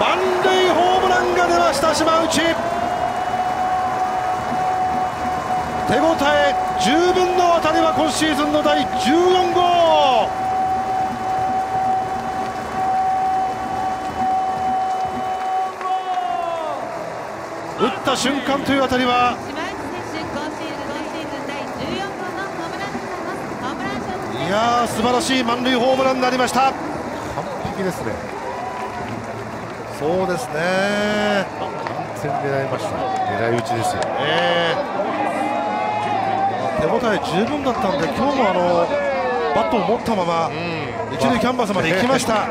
満塁ホームランが出ました島内。手応え十分の当たりは今シーズンの第14号。打った瞬間という当たりは素晴らしい満塁ホームランになりました。完璧ですね。そうですね。完全狙いました。狙い撃ちですよ。え。ー、手応え十分だったんで今日もあのバットを持ったまま、一塁キャンバスまで行きました